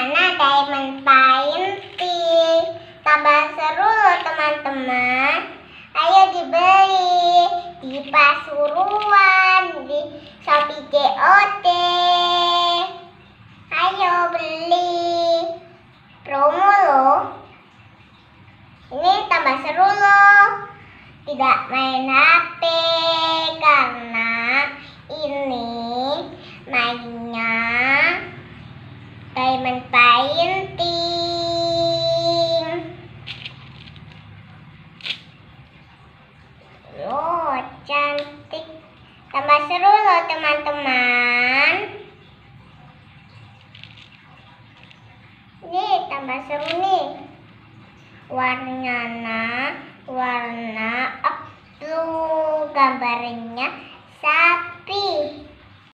gimana Diamond main painting? Tambah seru loh teman-teman. Ayo dibeli di Pasuruan, di Shopee GOT. Ayo beli. Promo loh. Ini tambah seru loh. Tidak main HP karena ini main diamond painting. Loh, cantik. Tambah seru loh teman-teman. Nih, tambah seru nih. Warnanya warna blue gambarnya satu